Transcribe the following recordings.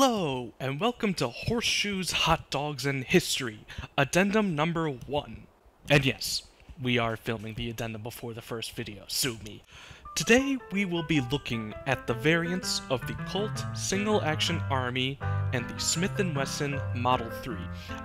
Hello, and welcome to Horseshoes, Hot Dogs, and History, Addendum number one. And yes, we are filming the addendum before the first video, sue me. Today, we will be looking at the variants of the Colt Single Action Army and the Smith & Wesson Model 3.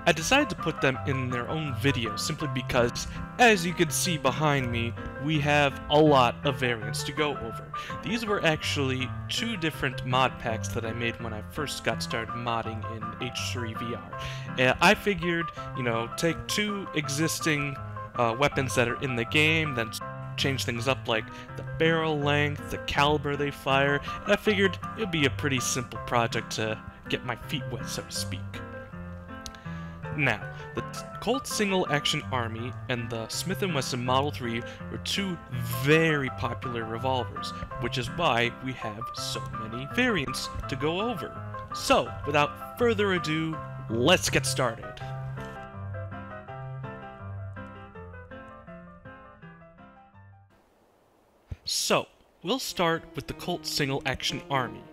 I decided to put them in their own video simply because, as you can see behind me, we have a lot of variants to go over. These were actually two different mod packs that I made when I first got started modding in H3VR. And I figured, you know, take two existing uh, weapons that are in the game, then change things up like the barrel length, the caliber they fire, and I figured it'd be a pretty simple project to get my feet wet, so to speak. Now, the Colt Single Action Army and the Smith & Wesson Model 3 were two very popular revolvers, which is why we have so many variants to go over. So, without further ado, let's get started. So, we'll start with the Colt Single Action Army.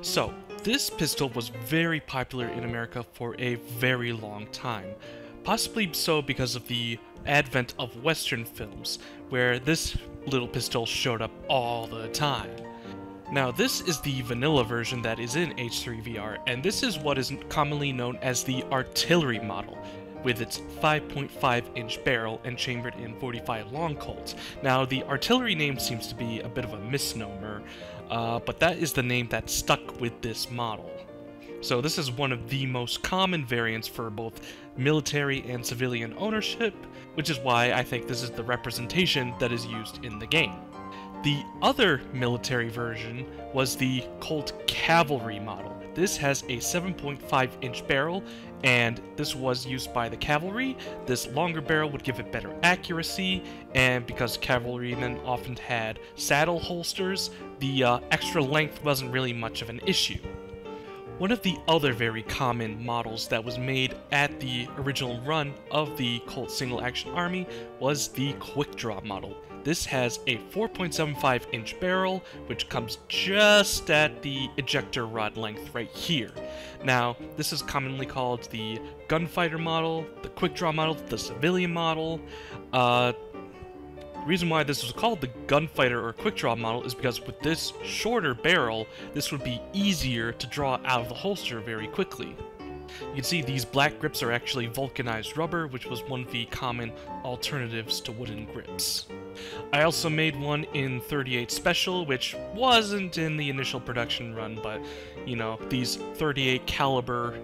So, this pistol was very popular in America for a very long time, possibly so because of the advent of Western films, where this little pistol showed up all the time. Now, this is the vanilla version that is in H3VR, and this is what is commonly known as the artillery model, with its 5.5 inch barrel and chambered in 45 long Colts. Now, the artillery name seems to be a bit of a misnomer, uh, but that is the name that stuck with this model. So this is one of the most common variants for both military and civilian ownership, which is why I think this is the representation that is used in the game. The other military version was the Colt Cavalry model. This has a 7.5 inch barrel and this was used by the cavalry. This longer barrel would give it better accuracy, and because cavalrymen often had saddle holsters, the uh, extra length wasn't really much of an issue. One of the other very common models that was made at the original run of the Colt Single Action Army was the Quick Draw model. This has a 4.75 inch barrel, which comes just at the ejector rod length right here. Now, this is commonly called the gunfighter model, the quick draw model, the civilian model. Uh, the reason why this was called the gunfighter or quick draw model is because with this shorter barrel, this would be easier to draw out of the holster very quickly. You can see these black grips are actually vulcanized rubber, which was one of the common alternatives to wooden grips. I also made one in 38 Special, which wasn't in the initial production run, but, you know, these 38 caliber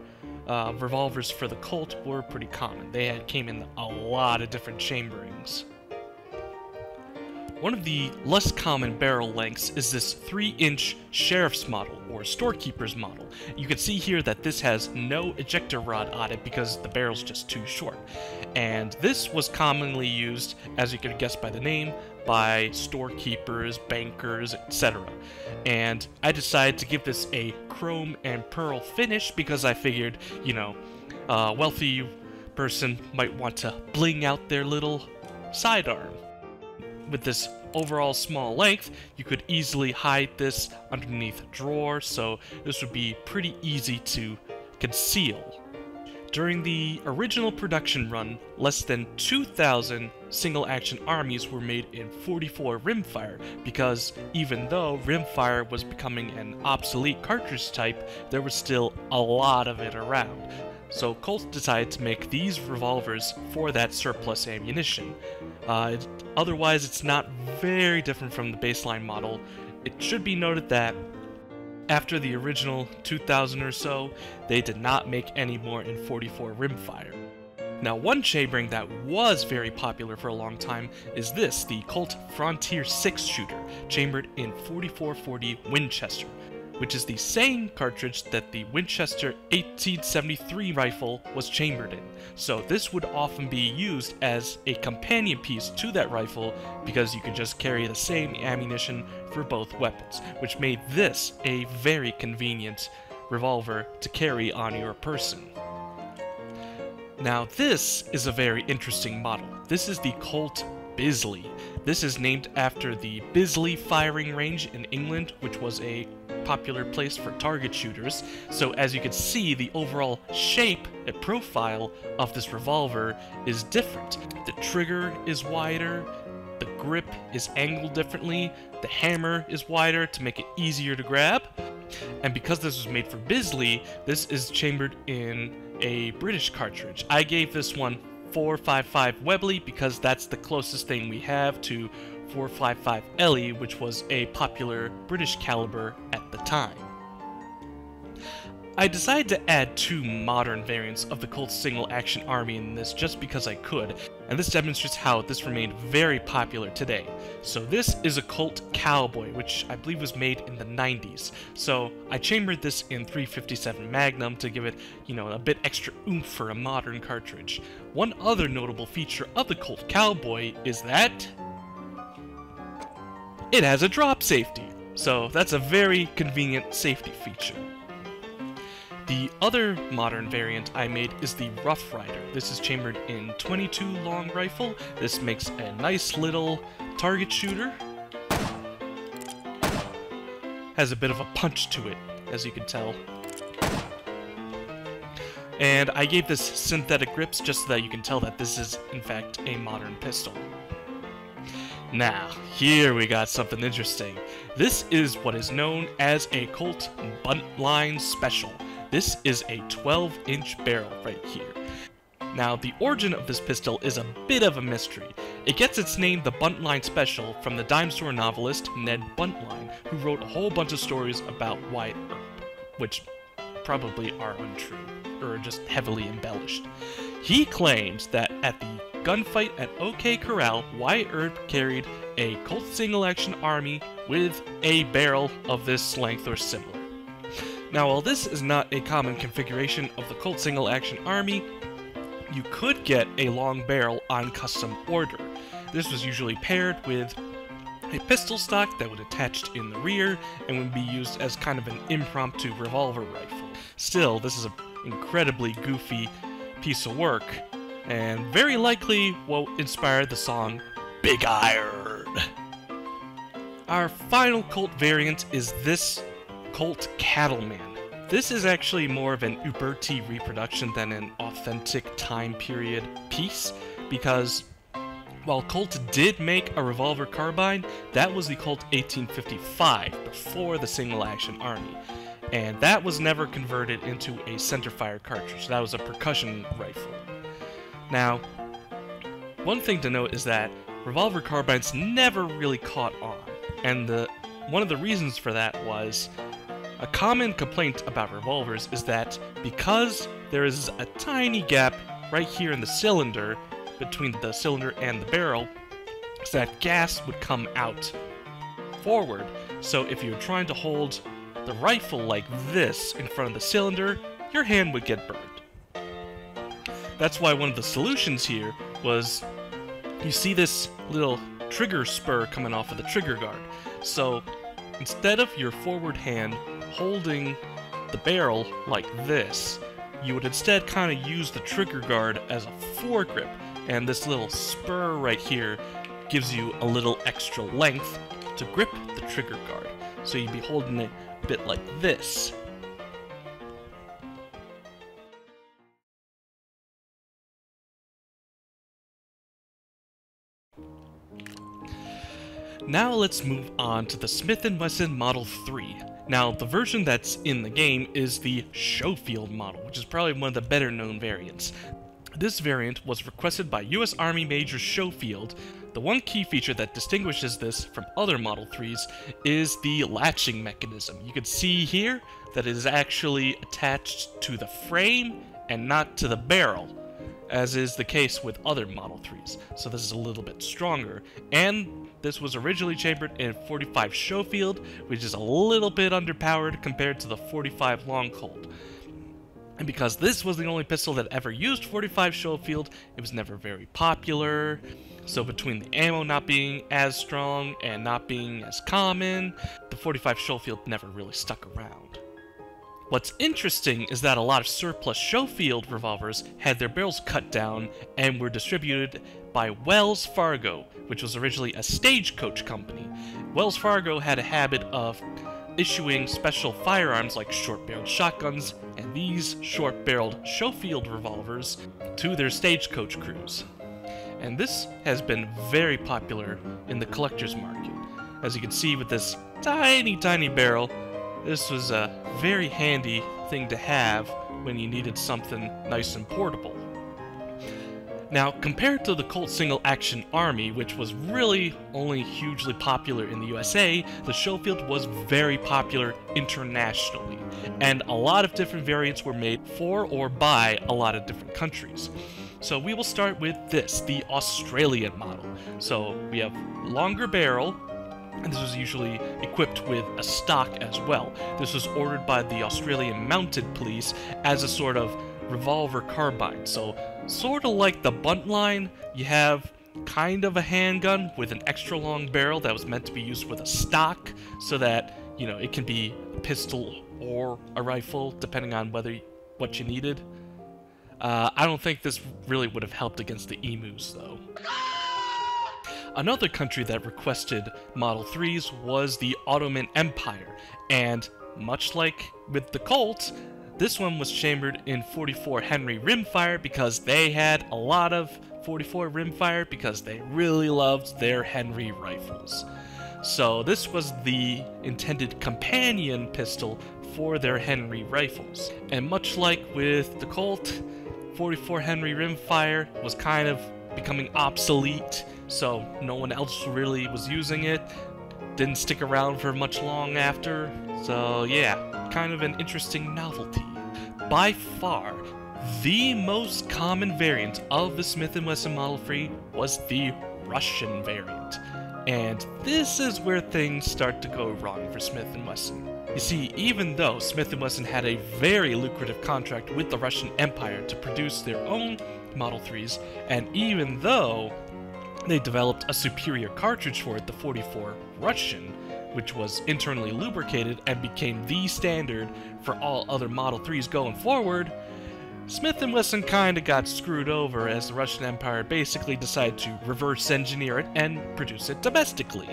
uh, revolvers for the Colt were pretty common. They had, came in a lot of different chamberings. One of the less common barrel lengths is this 3-inch sheriff's model, or storekeeper's model. You can see here that this has no ejector rod on it because the barrel's just too short. And this was commonly used, as you can guess by the name, by storekeepers, bankers, etc. And I decided to give this a chrome and pearl finish because I figured, you know, a wealthy person might want to bling out their little sidearm with this overall small length, you could easily hide this underneath a drawer, so this would be pretty easy to conceal. During the original production run, less than 2,000 single-action armies were made in 44 rimfire, because even though rimfire was becoming an obsolete cartridge type, there was still a lot of it around. So Colt decided to make these revolvers for that surplus ammunition. Uh, it, otherwise, it's not very different from the baseline model. It should be noted that after the original 2000 or so, they did not make any more in 44 rimfire. Now, one chambering that was very popular for a long time is this, the Colt Frontier 6 shooter, chambered in 4440 Winchester, which is the same cartridge that the Winchester 1873 rifle was chambered in. So this would often be used as a companion piece to that rifle because you can just carry the same ammunition for both weapons, which made this a very convenient revolver to carry on your person. Now this is a very interesting model. This is the Colt Bisley. This is named after the Bisley firing range in England, which was a popular place for target shooters. So as you can see, the overall shape and profile of this revolver is different. The trigger is wider, the grip is angled differently, the hammer is wider to make it easier to grab, and because this was made for Bisley, this is chambered in a British cartridge. I gave this one 455 Webley because that's the closest thing we have to 455 Eley, which was a popular British caliber at the time. I decided to add two modern variants of the Colt single action army in this just because I could, and this demonstrates how this remained very popular today. So this is a Colt Cowboy, which I believe was made in the 90s. So I chambered this in 357 Magnum to give it, you know, a bit extra oomph for a modern cartridge. One other notable feature of the Colt Cowboy is that it has a drop safety. So that's a very convenient safety feature. The other modern variant I made is the Rough Rider. This is chambered in 22 long rifle. This makes a nice little target shooter. Has a bit of a punch to it, as you can tell. And I gave this synthetic grips just so that you can tell that this is, in fact, a modern pistol. Now, here we got something interesting. This is what is known as a Colt Buntline Special. This is a 12-inch barrel right here. Now, the origin of this pistol is a bit of a mystery. It gets its name, the Buntline Special, from the dime store novelist Ned Buntline, who wrote a whole bunch of stories about Wyatt Earp, which probably are untrue, or just heavily embellished. He claims that at the gunfight at OK Corral, Wyatt Earp carried a Colt single-action army with a barrel of this length or similar. Now, while this is not a common configuration of the Colt single-action army, you could get a long barrel on custom order. This was usually paired with a pistol stock that would attach in the rear and would be used as kind of an impromptu revolver rifle. Still, this is an incredibly goofy piece of work, and very likely what inspired the song Big Iron. Our final Colt variant is this Colt Cattleman. This is actually more of an Uberti reproduction than an authentic time period piece, because while Colt did make a revolver carbine, that was the Colt 1855, before the single action army. And that was never converted into a centerfire cartridge, that was a percussion rifle. Now, one thing to note is that revolver carbines never really caught on, and the one of the reasons for that was a common complaint about revolvers is that because there is a tiny gap right here in the cylinder between the cylinder and the barrel, so that gas would come out forward. So if you're trying to hold the rifle like this in front of the cylinder, your hand would get burned. That's why one of the solutions here was you see this little trigger spur coming off of the trigger guard. So instead of your forward hand holding the barrel like this, you would instead kind of use the trigger guard as a foregrip, and this little spur right here gives you a little extra length to grip the trigger guard. So you'd be holding it a bit like this. Now let's move on to the Smith & Wesson Model 3. Now, the version that's in the game is the Schofield model, which is probably one of the better known variants. This variant was requested by US Army Major Schofield. The one key feature that distinguishes this from other Model 3s is the latching mechanism. You can see here that it is actually attached to the frame and not to the barrel as is the case with other Model 3s, so this is a little bit stronger. And this was originally chambered in 45 Schofield, which is a little bit underpowered compared to the 45 Long Colt. And because this was the only pistol that ever used 45 Schofield, it was never very popular. So between the ammo not being as strong and not being as common, the 45 Schofield never really stuck around. What's interesting is that a lot of surplus Schofield revolvers had their barrels cut down and were distributed by Wells Fargo, which was originally a stagecoach company. Wells Fargo had a habit of issuing special firearms like short-barreled shotguns and these short-barreled Schofield revolvers to their stagecoach crews. And this has been very popular in the collector's market. As you can see with this tiny, tiny barrel, this was a very handy thing to have when you needed something nice and portable. Now, compared to the Colt Single Action Army, which was really only hugely popular in the USA, the Schofield was very popular internationally, and a lot of different variants were made for or by a lot of different countries. So we will start with this, the Australian model. So we have longer barrel, and this was usually equipped with a stock as well. This was ordered by the Australian Mounted Police as a sort of revolver carbine. So sort of like the Buntline, you have kind of a handgun with an extra long barrel that was meant to be used with a stock so that, you know, it can be a pistol or a rifle depending on whether what you needed. Uh, I don't think this really would have helped against the emus, though. Another country that requested Model 3s was the Ottoman Empire, and much like with the Colt, this one was chambered in 44 Henry rimfire because they had a lot of 44 rimfire because they really loved their Henry rifles. So this was the intended companion pistol for their Henry rifles. And much like with the Colt, 44 Henry rimfire was kind of becoming obsolete, so no one else really was using it. Didn't stick around for much long after, so yeah, kind of an interesting novelty. By far, the most common variant of the Smith & Wesson Model 3 was the Russian variant. And this is where things start to go wrong for Smith & Wesson. You see, even though Smith & Wesson had a very lucrative contract with the Russian Empire to produce their own Model 3s, and even though they developed a superior cartridge for it, the 44 Russian, which was internally lubricated and became the standard for all other Model 3s going forward, Smith & Wesson kinda got screwed over as the Russian Empire basically decided to reverse engineer it and produce it domestically.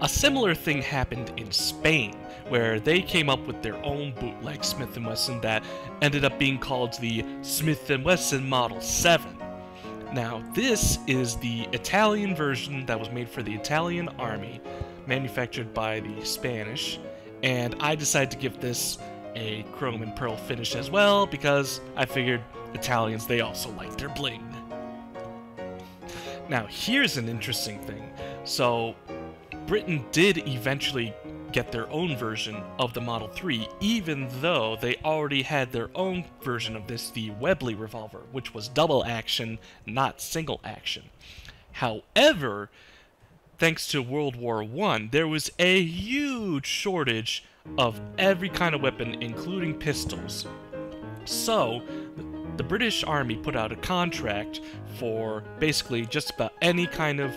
A similar thing happened in Spain, where they came up with their own bootleg Smith & Wesson that ended up being called the Smith & Wesson Model 7. Now, this is the Italian version that was made for the Italian army, manufactured by the Spanish, and I decided to give this a chrome and pearl finish as well because I figured Italians, they also like their bling. Now, here's an interesting thing. So, Britain did eventually get their own version of the Model 3, even though they already had their own version of this, the Webley revolver, which was double action, not single action. However, thanks to World War I, there was a huge shortage of every kind of weapon, including pistols. So, the British Army put out a contract for basically just about any kind of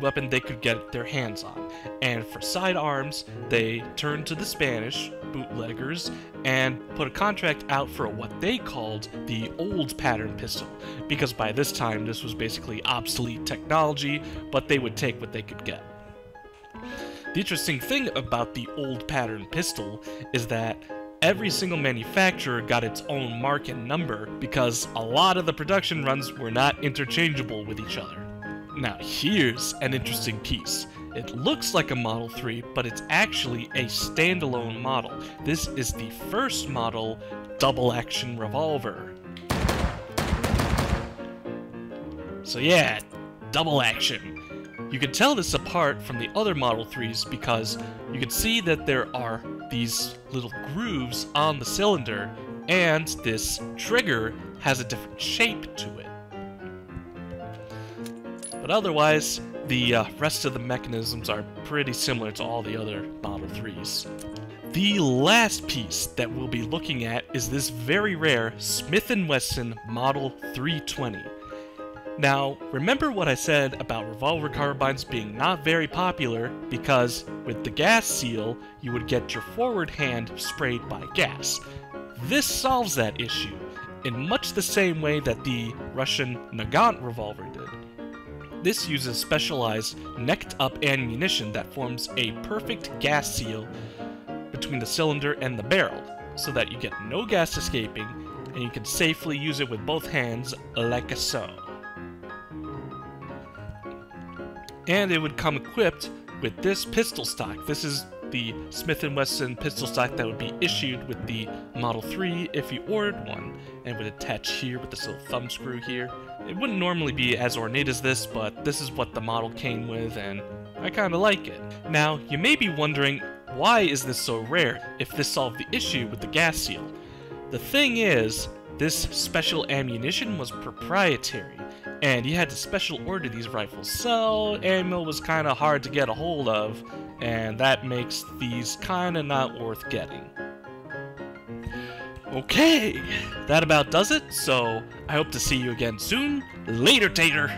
weapon they could get their hands on. And for sidearms, they turned to the Spanish bootleggers and put a contract out for what they called the old pattern pistol, because by this time this was basically obsolete technology, but they would take what they could get. The interesting thing about the old pattern pistol is that every single manufacturer got its own mark and number because a lot of the production runs were not interchangeable with each other. Now, here's an interesting piece. It looks like a Model 3, but it's actually a standalone model. This is the first model double action revolver. So yeah, double action. You can tell this apart from the other Model 3s because you can see that there are these little grooves on the cylinder and this trigger has a different shape to it. But otherwise, the uh, rest of the mechanisms are pretty similar to all the other Model 3s. The last piece that we'll be looking at is this very rare Smith & Wesson Model 320. Now, remember what I said about revolver carbines being not very popular because with the gas seal, you would get your forward hand sprayed by gas. This solves that issue, in much the same way that the Russian Nagant revolver did. This uses specialized necked up ammunition that forms a perfect gas seal between the cylinder and the barrel, so that you get no gas escaping, and you can safely use it with both hands like a so. And it would come equipped with this pistol stock. This is the Smith & Wesson pistol stock that would be issued with the Model 3 if you ordered one, and would attach here with this little thumb screw here. It wouldn't normally be as ornate as this, but this is what the model came with, and I kinda like it. Now, you may be wondering, why is this so rare if this solved the issue with the gas seal? The thing is, this special ammunition was proprietary, and you had to special order these rifles, so ammo was kinda hard to get a hold of, and that makes these kinda not worth getting. Okay, that about does it, so I hope to see you again soon. Later, Tater!